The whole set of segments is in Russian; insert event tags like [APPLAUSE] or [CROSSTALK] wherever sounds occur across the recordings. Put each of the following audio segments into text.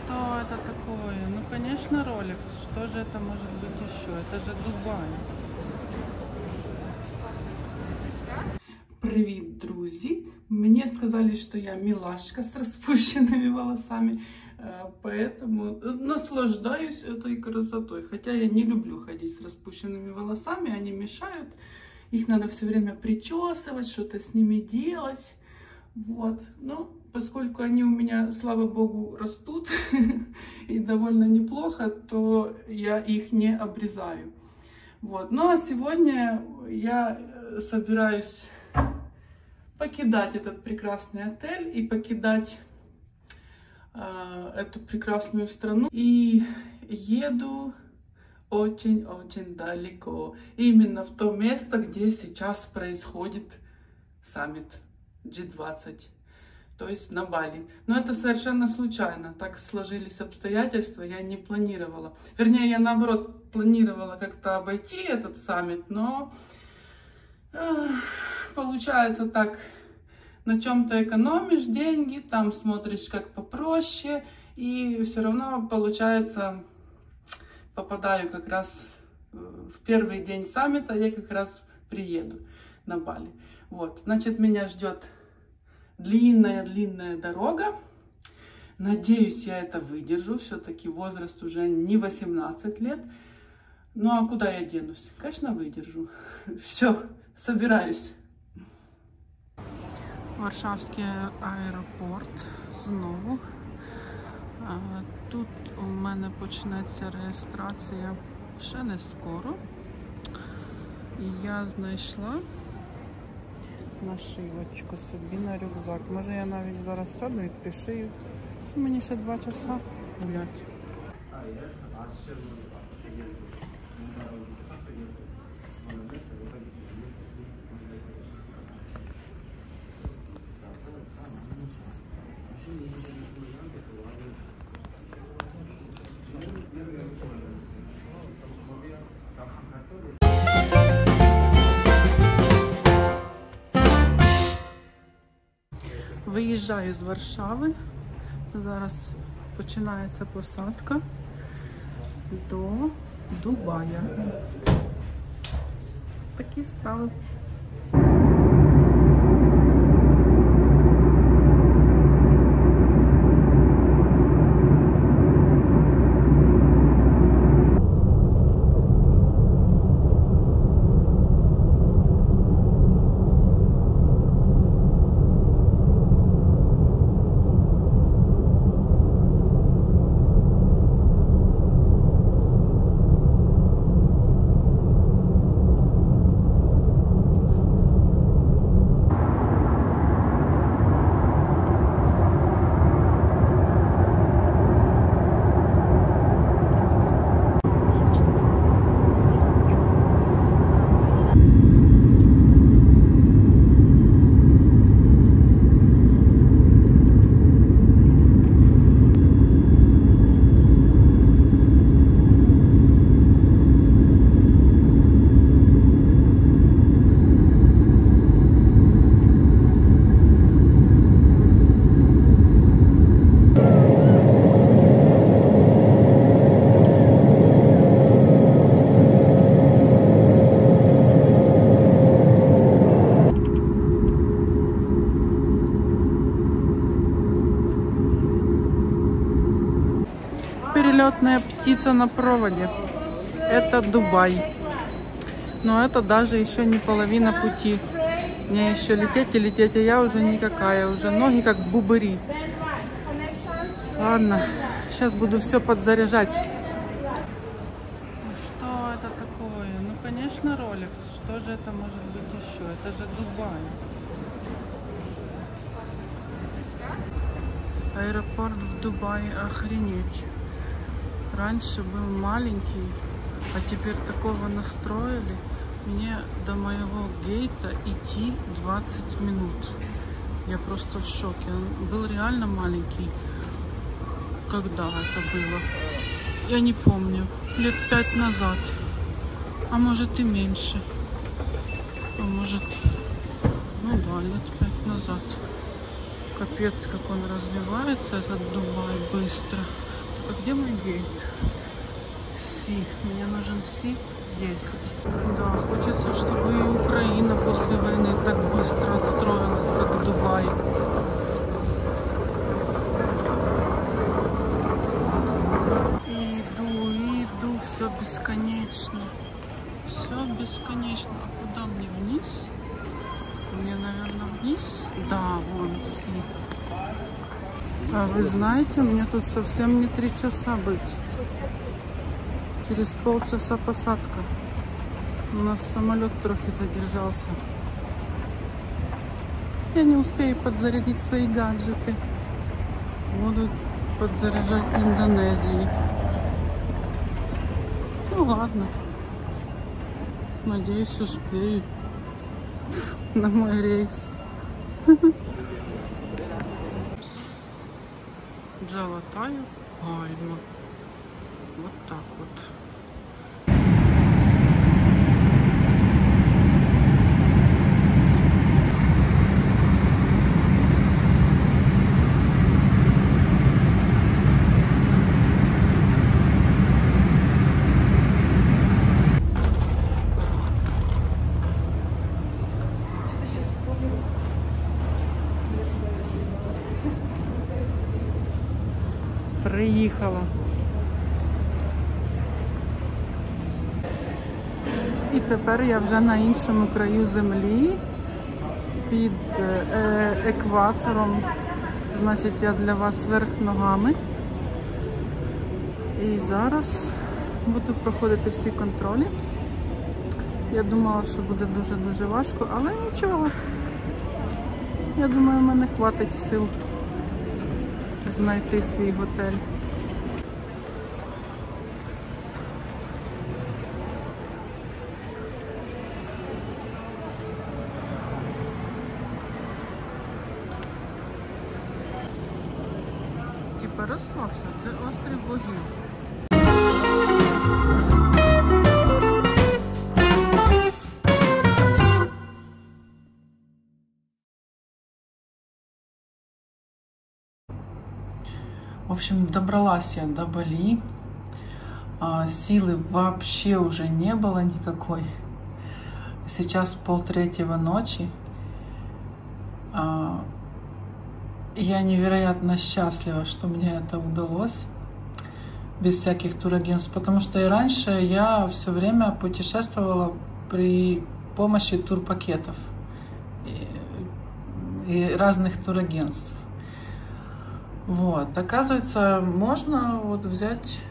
Что это такое? Ну, конечно, Rolex. Что же это может быть еще? Это же Дубай. Привіт, друзі! Мені сказали, що я милашка с распущенными волосами, э, поэтому наслаждаюсь этой красотой. Хотя я не люблю ходить с распущенными волосами, они мешают. Их надо все время причесывать, что-то с ними делать. Вот. Но поскольку они у меня, слава богу, растут [LAUGHS] и довольно неплохо, то я их не обрезаю. Вот. Ну а сегодня я э, собираюсь покидать этот прекрасный отель и покидать э, эту прекрасную страну. И еду очень-очень далеко. Именно в то место, где сейчас происходит саммит G20. То есть на Бали. Но это совершенно случайно. Так сложились обстоятельства, я не планировала. Вернее, я наоборот планировала как-то обойти этот саммит, но получается так, на чем-то экономишь деньги, там смотришь как попроще, и все равно получается, попадаю как раз э, в первый день саммита, я как раз приеду на Бали. Вот, значит, меня ждет длинная-длинная дорога. Надеюсь, я это выдержу. Все-таки возраст уже не 18 лет. Ну а куда я денусь? Конечно, выдержу. [LAUGHS] Все, собираюсь. Варшавський аеропорт знову. Тут у мене почнеться реєстрація ще не скоро. І я знайшла нашивочку собі на рюкзак. Може я навіть зараз сяду і пришию. Мені ще два часа гулять. Виїжджаю з Варшави. Зараз починається посадка до Дубая. Такі справи. Птица на проводе. Это Дубай. Но это даже еще не половина пути. Мне еще лететь и лететь, а я уже никакая. Уже ноги как бубыри. Ладно, сейчас буду все подзаряжать. Что это такое? Ну, конечно, Rolex. Что же это может быть еще? Это же Дубай. Аэропорт в Дубае, охренеть. Раньше был маленький, а теперь такого настроили. Мне до моего гейта идти 20 минут. Я просто в шоке. Он был реально маленький. Когда это было? Я не помню. Лет пять назад. А может и меньше. А может... Ну да, лет пять назад. Капец, как он развивается, этот Дубай, быстро. А где мой гейт? Си. Мне нужен Си 10. Да, хочется, чтобы и Украина после войны так быстро отстроилась, как Дубай. Иду, иду, все бесконечно. Все бесконечно. А куда мне вниз? Мне, наверное, вниз? Да, вон Си. А вы знаете, мне тут совсем не три часа быть. Через полчаса посадка. У нас самолет трохи задержался. Я не успею подзарядить свои гаджеты. Буду подзаряжать в Индонезии. Ну ладно. Надеюсь, успею [LAUGHS] на мой рейс. [LAUGHS] Золотая пальма. Вот так вот. Приїхала. І тепер я вже на іншому краю землі під е, екватором. Значить, я для вас вверх ногами. І зараз буду проходити всі контролі. Я думала, що буде дуже-дуже важко, але нічого. Я думаю, в мене хватить сил знайти свій готель. Типа розслабся, це острів богів. Общем, добралась я до Бали. А, силы вообще уже не было никакой. Сейчас полтретьего ночи. А, я невероятно счастлива, что мне это удалось без всяких турагентств, потому что и раньше я все время путешествовала при помощи турпакетов и, и разных турагентств. Вот, оказывается, можно вот взять...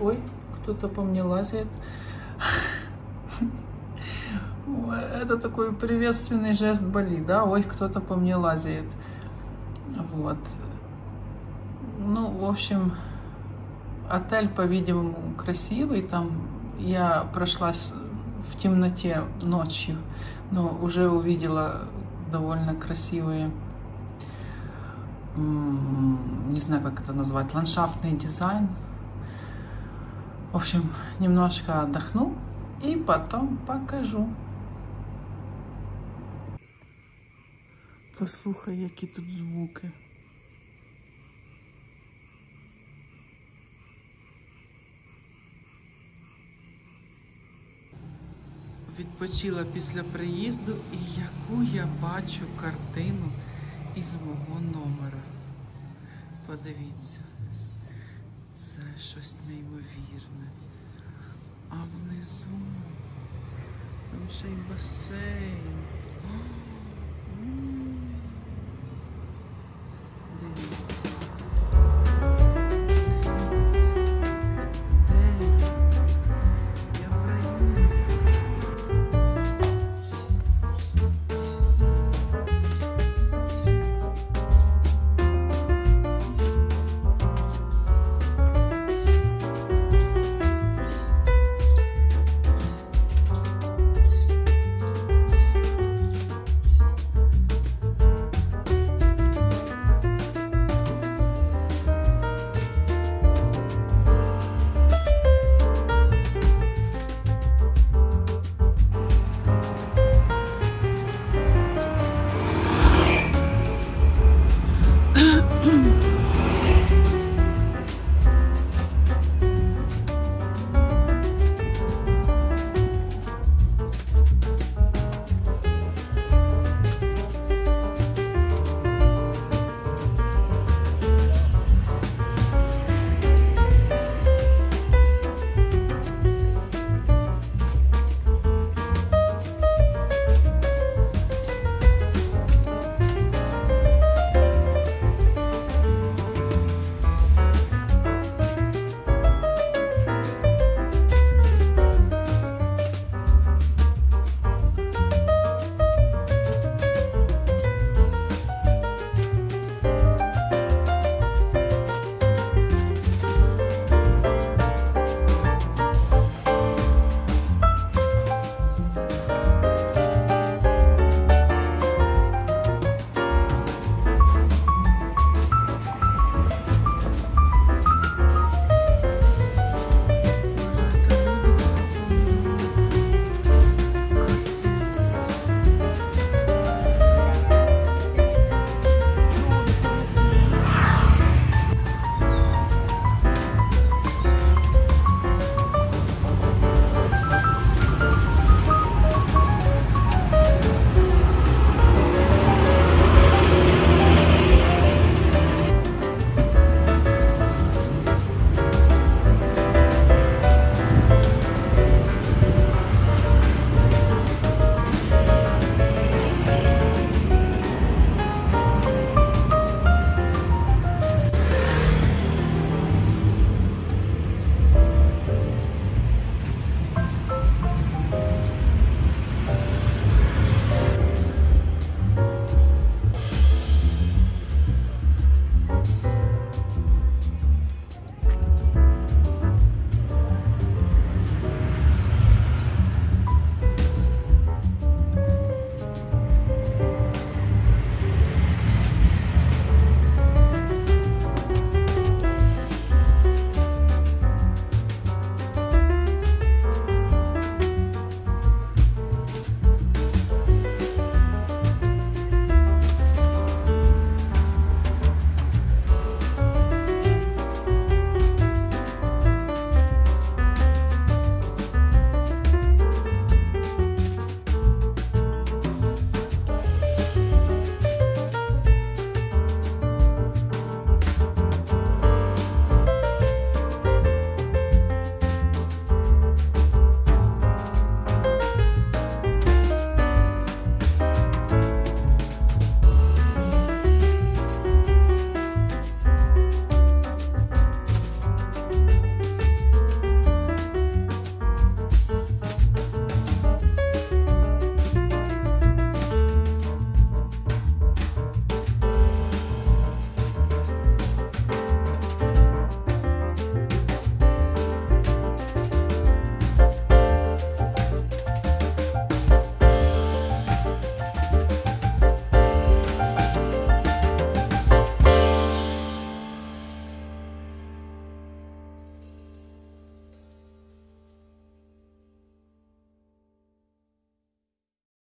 Ой, кто-то по мне лазит. Это такой приветственный жест Бали, да? Ой, кто-то по мне лазит. Вот. Ну, в общем, отель, по-видимому, красивый. Там я прошлась в темноте ночью, но уже увидела довольно красивые не знаю, как это назвать, ландшафтный дизайн. В общем, немножко отдохну и потом покажу. Послухай, які тут звуки. Відпочила після приїзду і яку я бачу картину із мого номера. Подивіться, це щось неймовірне. А внизу там ще й басейн. Дивіться.